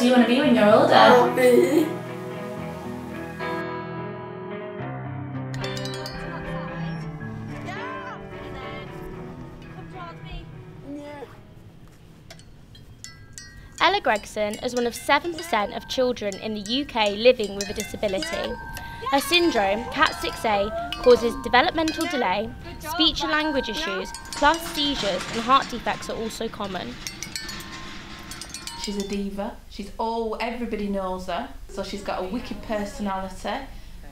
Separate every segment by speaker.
Speaker 1: do you want to be when you're older?
Speaker 2: Mommy.
Speaker 3: Ella Gregson is one of 7% of children in the UK living with a disability. Her syndrome, KAT6A, causes developmental delay, speech and language issues, plus seizures and heart defects are also common.
Speaker 1: She's a diva. She's all everybody knows her. So she's got a wicked personality,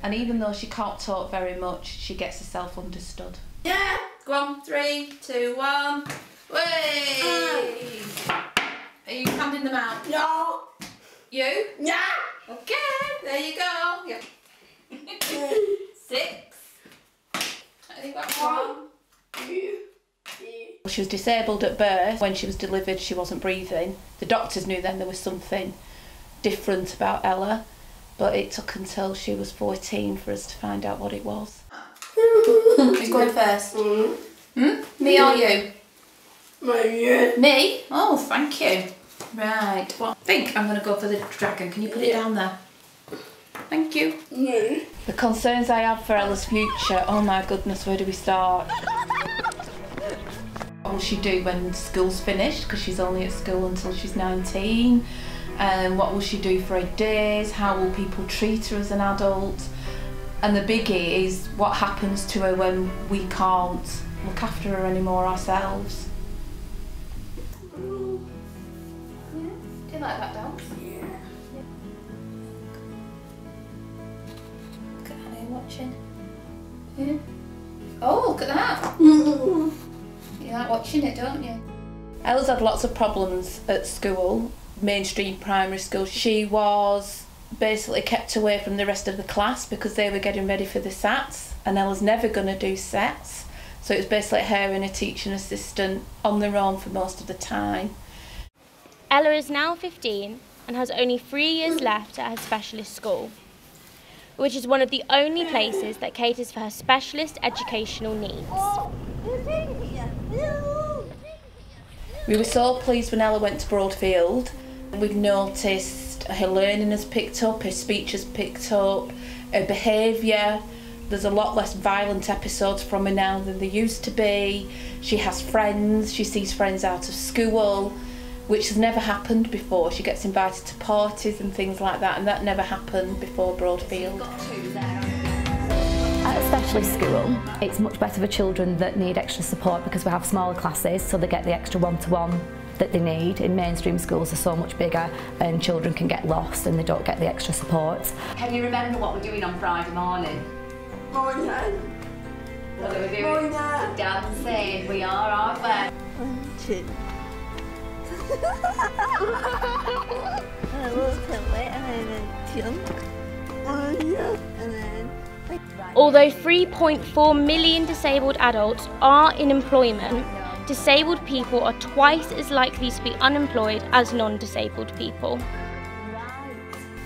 Speaker 1: and even though she can't talk very much, she gets herself understood. Yeah. Go on. Three, two, one. Way. Are you handing them out?
Speaker 2: No.
Speaker 1: You?
Speaker 2: Yeah.
Speaker 1: Okay. There you go. Yeah. Six. I think that's one.
Speaker 2: Two. Three.
Speaker 1: She was disabled at birth. When she was delivered, she wasn't breathing. The doctors knew then there was something different about Ella, but it took until she was 14 for us to find out what it was. Who's going first?
Speaker 2: Mm.
Speaker 1: Hmm? Me or you?
Speaker 2: My
Speaker 1: Me? Oh, thank you. Right. Well, I think I'm going to go for the dragon. Can you put it down there? Thank you.
Speaker 2: yeah.
Speaker 1: The concerns I have for Ella's future, oh my goodness, where do we start? What will she do when school's finished? Because she's only at school until she's 19. And what will she do for her days? How will people treat her as an adult? And the biggie is what happens to her when we can't look after her anymore ourselves. Do you like that dance? Yeah. Look at Annie watching. Yeah. Oh, look at that. You like watching it, don't you? Ella's had lots of problems at school, mainstream primary school. She was basically kept away from the rest of the class because they were getting ready for the SATs, and Ella's never going to do SATs. So it was basically her and a teaching assistant on their own for most of the time.
Speaker 3: Ella is now 15 and has only three years left at her specialist school, which is one of the only places that caters for her specialist educational needs.
Speaker 1: We were so pleased when Ella went to Broadfield. We've noticed her learning has picked up, her speech has picked up, her behaviour. There's a lot less violent episodes from her now than there used to be. She has friends, she sees friends out of school, which has never happened before. She gets invited to parties and things like that, and that never happened before Broadfield.
Speaker 4: At a specialist school, it's much better for children that need extra support because we have smaller classes, so they get the extra one-to-one that they need. In mainstream schools, they're so much bigger and children can get lost and they don't get the extra support.
Speaker 5: Can you remember what we're doing on Friday morning?
Speaker 2: Morning.
Speaker 5: What are we doing?
Speaker 2: Morning.
Speaker 5: Dancing. We are, aren't we?
Speaker 2: Two. I look at it and then jump. Oh yeah. And then
Speaker 3: Although 3.4 million disabled adults are in employment, disabled people are twice as likely to be unemployed as non disabled people.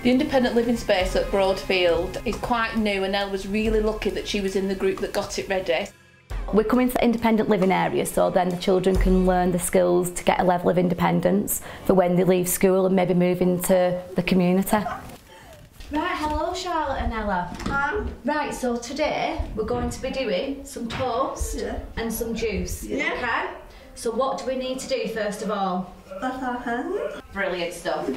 Speaker 1: The independent living space at Broadfield is quite new, and Elle was really lucky that she was in the group that got it ready.
Speaker 4: We're coming to the independent living area so then the children can learn the skills to get a level of independence for when they leave school and maybe move into the community.
Speaker 6: Right, hello Charlotte and Ella.
Speaker 2: um
Speaker 6: Right, so today we're going to be doing some toast
Speaker 2: Yeah.
Speaker 6: and some juice.
Speaker 2: Yeah.
Speaker 6: Okay? So what do we need to do first of all?
Speaker 2: that's our hand.
Speaker 5: Brilliant stuff.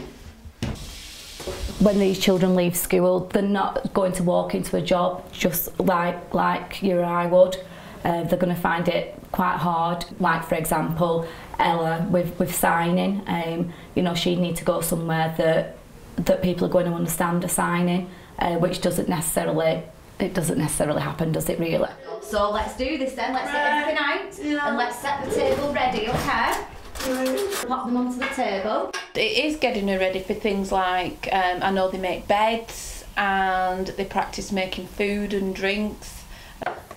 Speaker 4: When these children leave school, they're not going to walk into a job just like like you or I would. Uh, they're going to find it quite hard. Like for example, Ella with with signing. Um, you know, she'd need to go somewhere that that people are going to understand a signing, uh, which doesn't necessarily it doesn't necessarily happen, does it really?
Speaker 5: So let's do this then. Let's get everything out
Speaker 2: Yeah.
Speaker 5: and let's set the table ready, okay? Pop them onto the table.
Speaker 1: It is getting her ready for things like um, I know they make beds and they practice making food and drinks.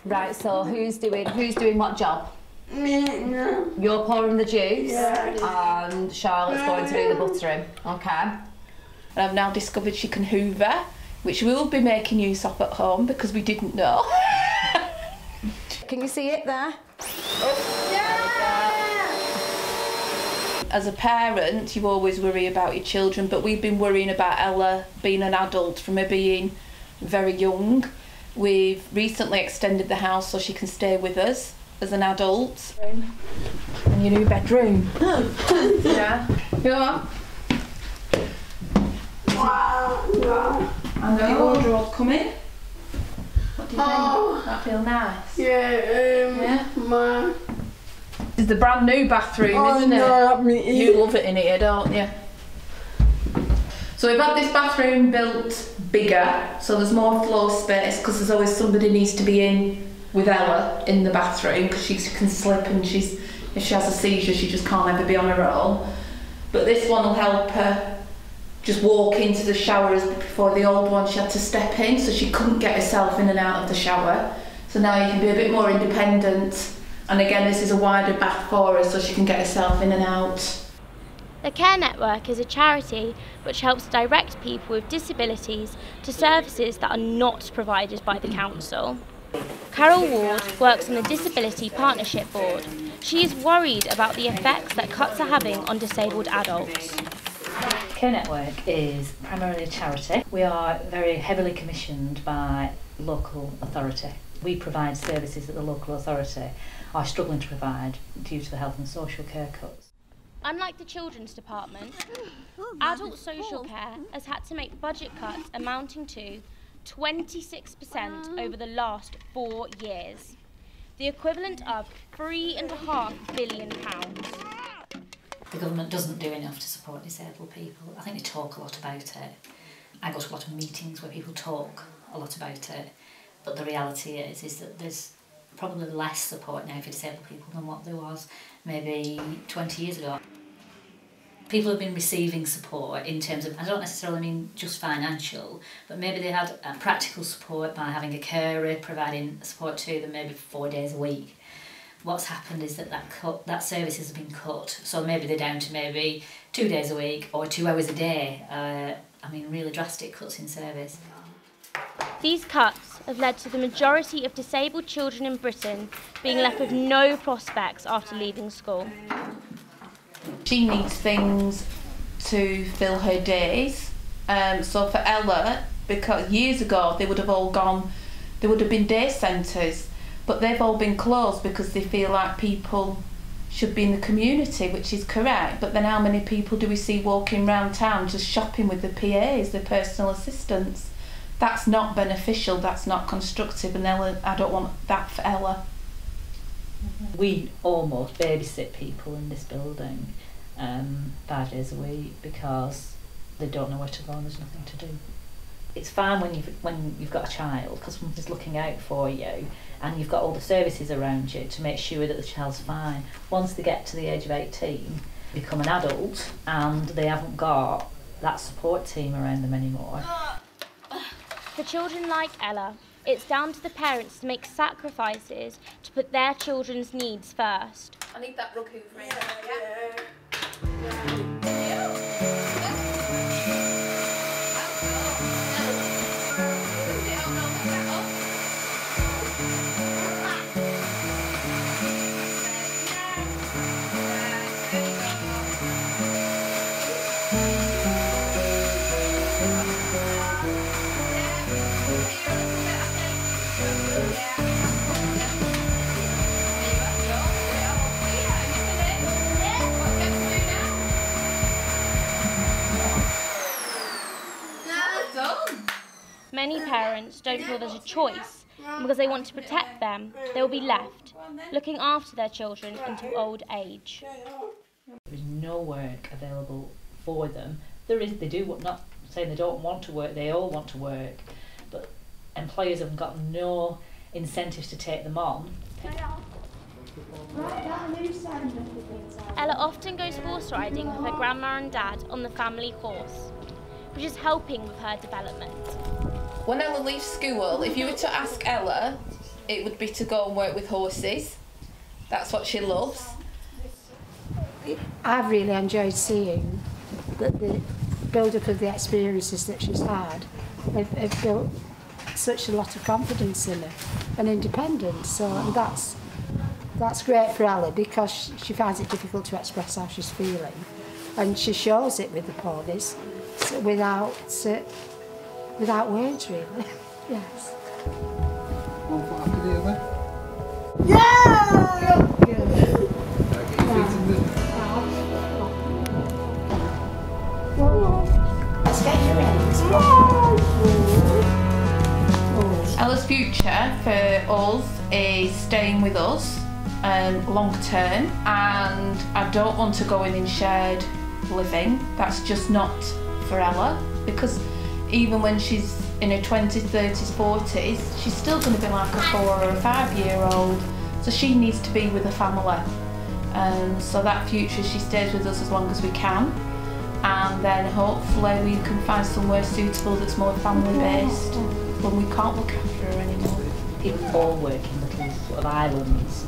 Speaker 6: Right, so who's doing who's doing what job?
Speaker 2: Me no.
Speaker 6: You're pouring the juice
Speaker 2: Yeah.
Speaker 6: and Charlotte's going to do the buttering. Okay.
Speaker 1: And I've now discovered she can hoover, which we'll be making use of at home because we didn't know.
Speaker 6: Can you see it there?
Speaker 1: As a parent, you always worry about your children, but we've been worrying about Ella being an adult from her being very young. We've recently extended the house so she can stay with us as an adult. And your new bedroom. yeah. Go on. And the wardrobe coming. What do you think? That feel nice?
Speaker 2: Yeah, um,
Speaker 1: Yeah.
Speaker 2: my.
Speaker 1: It's the brand new bathroom,
Speaker 2: Oh,
Speaker 1: isn't it?
Speaker 2: no, I mean,
Speaker 1: You love it in here, don't you? So we've had this bathroom built bigger, so there's more floor space because there's always somebody needs to be in with Ella in the bathroom because she can slip and she's if she has a seizure she just can't ever be on her own. But this one will help her just walk into the shower as before the old one she had to step in so she couldn't get herself in and out of the shower. So now you can be a bit more independent and again this is a wider bath for her so she can get herself in and out.
Speaker 3: The Care Network is a charity which helps direct people with disabilities to services that are not provided by the council. Carol Ward works on the Disability Partnership Board. She is worried about the effects that cuts are having on disabled adults.
Speaker 7: Care Network is primarily a charity. We are very heavily commissioned by local authority. We provide services that the local authority are struggling to provide due to the health and social care cuts.
Speaker 3: Unlike the Children's Department, adult social care has had to make budget cuts amounting to 26% over the last four years, the equivalent of £3.5 billion.
Speaker 8: The government doesn't do enough to support disabled people. I think they talk a lot about it. I go to a lot of meetings where people talk a lot about it, but the reality is is that there's probably less support now for disabled people than what there was maybe 20 years ago. People have been receiving support in terms of, I don't necessarily mean just financial, but maybe they had practical support by having a carer providing support to them maybe four days a week what's happened is that that cut that service has been cut so maybe they're down to maybe two days a week or two hours a day uh, I mean really drastic cuts in service
Speaker 3: These cuts have led to the majority of disabled children in Britain being left with no prospects after leaving school.
Speaker 1: She needs things to fill her days. Um, so for Ella, because years ago they would have all gone, there would have been day centres, but they've all been closed because they feel like people should be in the community, which is correct. But then how many people do we see walking around town just shopping with the PAs, the personal assistants? That's not beneficial, that's not constructive, and Ella, I don't want that for Ella.
Speaker 7: We almost babysit people in this building um, five days a week because they don't know where to go and there's nothing to do. It's fine when you've when you've got a child because someone's looking out for you and you've got all the services around you to make sure that the child's fine. Once they get to the age of 18, become an adult and they haven't got that support team around them anymore.
Speaker 3: For children like Ella, it's down to the parents to make sacrifices to put their children's needs first.
Speaker 1: I need that rug hoover
Speaker 3: Many parents don't feel there's a choice, and because they want to protect them, they will be left looking after their children until old age.
Speaker 7: There is no work available for them. There is, they do what not saying they don't want to work. They all want to work, but employers have got no incentives to take them on.
Speaker 3: Ella often goes horse riding with her grandma and dad on the family horse, which is helping with her development.
Speaker 1: When Ella leaves school, if you were to ask Ella, it would be to go and work with horses. That's what she loves.
Speaker 9: I've really enjoyed seeing that the build-up of the experiences that she's had have, have built such a lot of confidence in her and independence. So and that's That's great for Ella because she finds it difficult to express how she's feeling. And she shows it with the ponies so without, uh, without words, really. yes.
Speaker 10: One foot after the other.
Speaker 9: Yeah!
Speaker 10: Get your feet in the...
Speaker 9: Let's get your rings.
Speaker 1: Ella's future for us is staying with us um, long term, and I don't want to go in in shared living. That's just not for Ella because even when she's in her 20s, 30s, 40s, she's still going to be like a four or a five year old. So she needs to be with a family. Um, so that future, she stays with us as long as we can. And then hopefully we can find somewhere suitable that's more family based when we can't look after her anymore.
Speaker 7: People all work in little sort of islands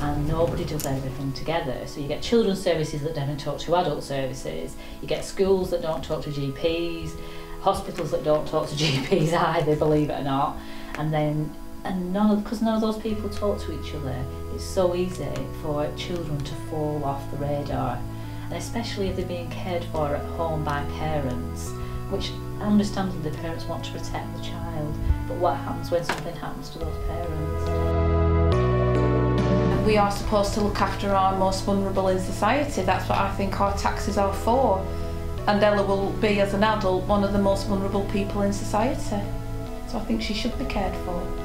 Speaker 7: and nobody does everything together. So you get children's services that don't talk to adult services, you get schools that don't talk to GPs, hospitals that don't talk to GPs either, believe it or not. And then, and none of, because none of those people talk to each other, it's so easy for children to fall off the radar. And especially if they're being cared for at home by parents, which understandably parents want to protect the child. But what happens when something happens to those parents?
Speaker 1: We are supposed to look after our most vulnerable in society. That's what I think our taxes are for. And Ella will be, as an adult, one of the most vulnerable people in society. So I think she should be cared for.